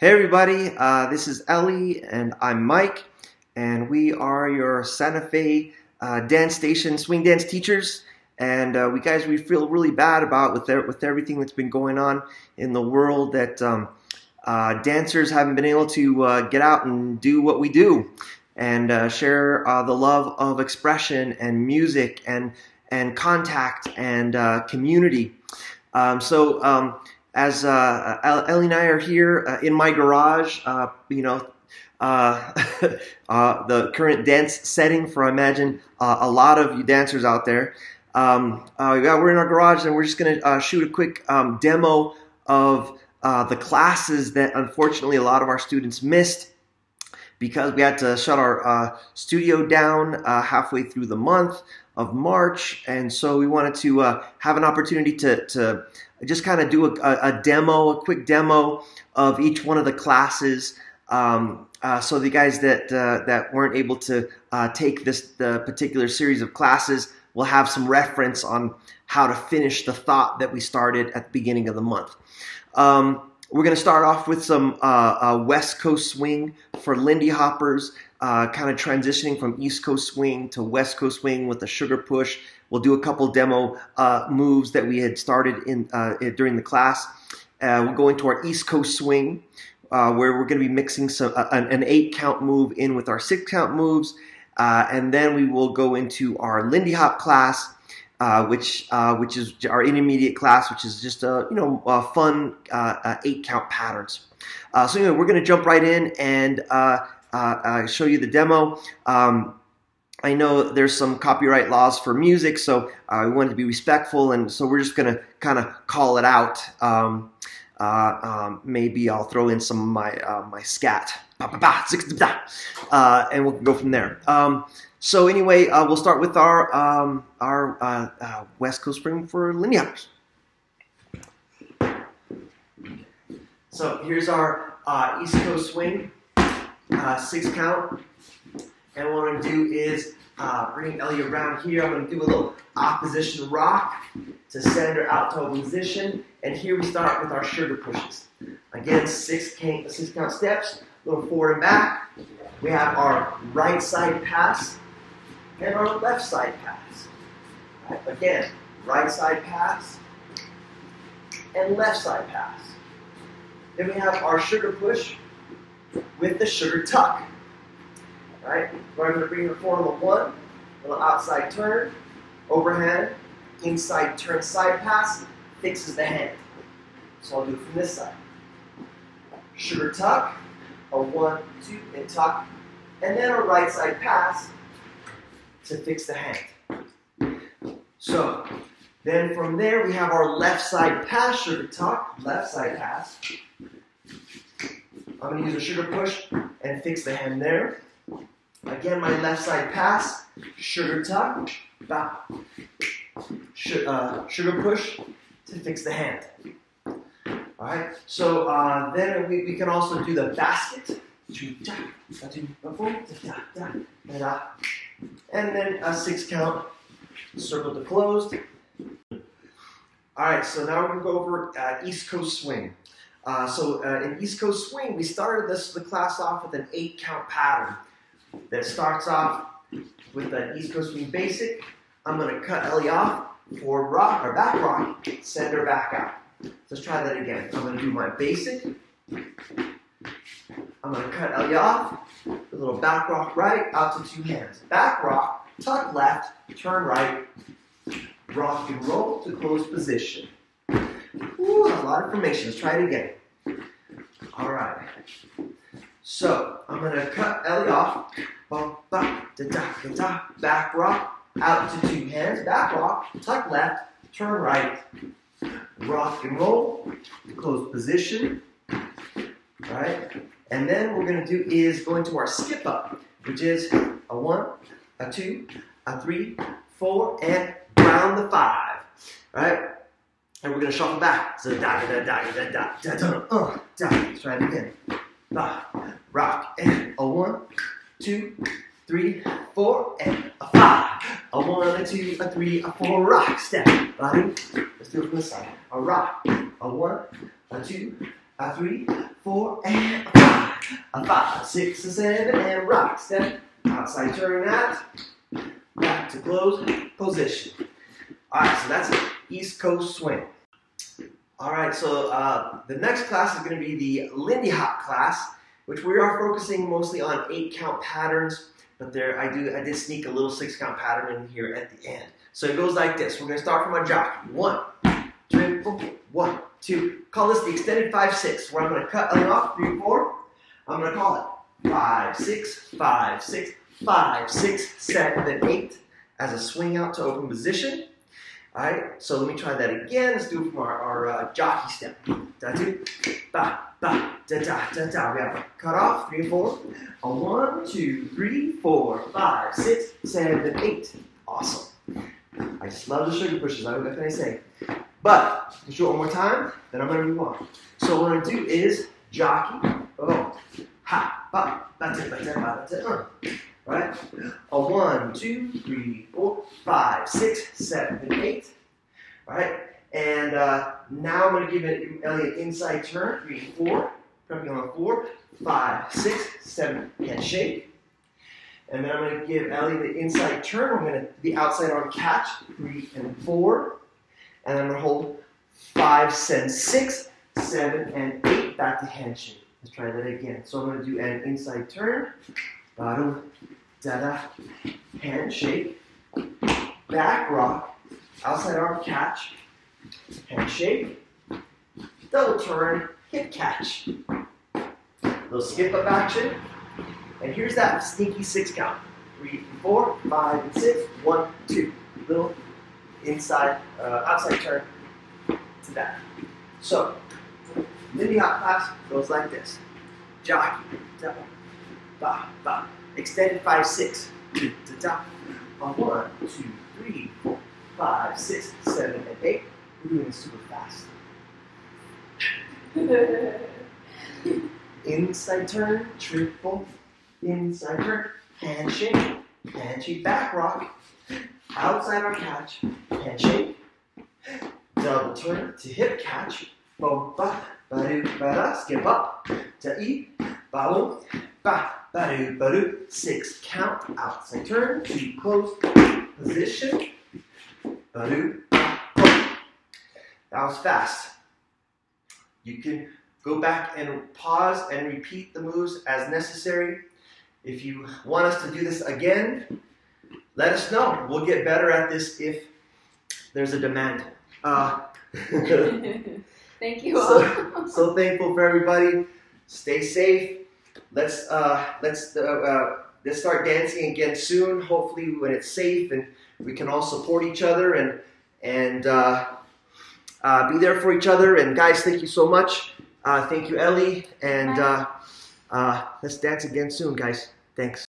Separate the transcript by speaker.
Speaker 1: Hey everybody, uh, this is Elli and I'm Mike, and we are your Santa Fe uh, dance station swing dance teachers. And uh, we guys, we feel really bad about with with everything that's been going on in the world that um, uh, dancers haven't been able to uh, get out and do what we do and uh, share the love of expression and music and and contact and community. Um, so. Um, as uh, Elli and I are here uh, in my garage, uh, you know, uh, uh, the current dance setting for, I imagine, uh, a lot of you dancers out there. Um, we're in our garage and we're just going to shoot a quick um, demo of the classes that unfortunately a lot of our students missed because we had to shut our studio down halfway through the month of March, and so we wanted to uh, have an opportunity to, to just kind of do a, a, demo, a quick demo of each one of the classes. Um, uh, so the guys that uh, that weren't able to uh, take this the particular series of classes will have some reference on how to finish the thought that we started at the beginning of the month. Um, we're going to start off with some uh, uh, West Coast swing for Lindy Hoppers, uh, kind of transitioning from East Coast swing to West Coast swing with a sugar push. We'll do a couple demo uh, moves that we had started in uh, during the class. Uh, we'll go into our East Coast swing, where we're going to be mixing some an, eight count move in with our six count moves, and then we will go into our Lindy Hop class uh, which uh, which is our intermediate class, which is just a you know a fun uh, uh eight count patterns. Uh, so anyway, we're going to jump right in and show you the demo. Um, I know there's some copyright laws for music, so we wanted to be respectful, and so we're just going to kind of call it out. Um, um, maybe I'll throw in some of my my scat, and we'll go from there. Um, so anyway, uh, we'll start with our um, our uh, uh, West Coast Swing for Hoppers. So here's our uh, East Coast swing, uh, six count. And what I'm to do is uh, bring Elli around here. I'm going to do a little opposition rock to send her out to a position. And here we start with our sugar pushes. Again, six count, six count steps, little forward and back. We have our right side pass and our left side pass. Right? Again, right side pass and left side pass. Then we have our sugar push with the sugar tuck. Right? Where I'm going to bring the forward a one, little outside turn, overhand, inside turn side pass, fixes the hand. So I'll do it from this side. Sugar tuck, a one, two, and tuck, and then a right side pass to fix the hand. So then from there we have our left side pass, sugar tuck, left side pass. I'm to use a sugar push and fix the hand there. Again, my left side pass, sugar tuck, bow. Uh, sugar push to fix the hand. All right, so uh, then we, we can also do the basket. And then a six count, circle to closed. All right, so now we're gonna go over uh, East Coast swing. Uh, so uh, in East Coast swing, we started this the class off with an eight count pattern that starts off with the East Coast swing basic. I'm gonna cut Elli off for rock or back rock, send her back out. Let's try that again. I'm gonna do my basic. I'm gonna cut Elli off, a little back rock right, out to two hands. Back rock, tuck left, turn right, rock and roll to close position. Ooh, a lot of information. Let's try it again. All right. So I'm gonna cut Elli off. Back rock, out to two hands. Back rock, tuck left, turn right, rock and roll, close position. Right. And then what we're going to do is go into our skip up, which is a one, a two, a three, four, and round the five. Right? And we're going to shuffle back. So da da da da da da da da uh, da. Let's try it again. Da, rock and a one, two, three, four, and a five. A one, a two, a three, a four, rock, step. Body. Let's do it from this side. A rock, a one, a two, a three, four, and a five. A five, six, a seven, and rock step. Outside turn that. Back to close position. All right, so that's East Coast swing. All right, so uh, the next class is going to be the Lindy Hop class, which we are focusing mostly on eight count patterns, but there I do I did sneak a little six count pattern in here at the end. So it goes like this. We're going to start from our jockey. One, triple, one, two. Call this the extended five six, where I'm going to cut Elli off. Three, four. I'm going to call it five, six, five, six, five, six, seven, eight as a swing out to open position. All right, so let me try that again. Let's do it from our, our uh, jockey step. Da, two, ba, ba, da, da, da, da. We have cut off, three, and four. A one, two, three, four, five, six, seven, eight. Awesome. I just love the sugar pushes. I don't know what can I say? But, let's do it one more time, then I'm going to move on. So what I'm going to do is jockey. Oh, ha, ba, da, ba, da, ba, da, uh. Right? A one, two, three, four, five, six, seven, eight. Right? And uh, now I'm going to give it, Elli an inside turn. Three, four. Jumping on four, five, six, seven. Head shake. And then I'm going to give Elli the inside turn. I'm going to the outside arm catch. Three and four. And I'm going to hold five, seven, six, seven, and eight. Back to handshake. Let's try that again. So I'm going to do an inside turn. Bottom, da-da, handshake, back rock, outside arm catch, handshake, double turn, hip catch. Little skip up action. And here's that sneaky six count. Three, four, five, and six. One, two. Little inside, uh, outside turn to that. So, Lindy Hop class goes like this. Jockey, double, ba, ba. Extended five, six. Da, da. On one, two, three, four, five, six, seven, and eight. We're doing this super fast. Inside turn, triple, inside turn, handshake, handshake, back rock, outside our catch, handshake, double turn to hip catch, bo ba ba do ba da, skip up, to e, ba boom, ba ba do ba do, six count, outside turn, to close. Position, ba do, that was fast. You can go back and pause and repeat the moves as necessary. If you want us to do this again, let us know. We'll get better at this if there's a demand. Uh,
Speaker 2: Thank you all.
Speaker 1: so, so thankful for everybody. Stay safe. Let's uh, let's uh, uh, let's start dancing again soon. Hopefully, when it's safe and we can all support each other and and uh, be there for each other. And guys, thank you so much. Uh, thank you, Elli. And uh, uh, let's dance again soon, guys. Thanks.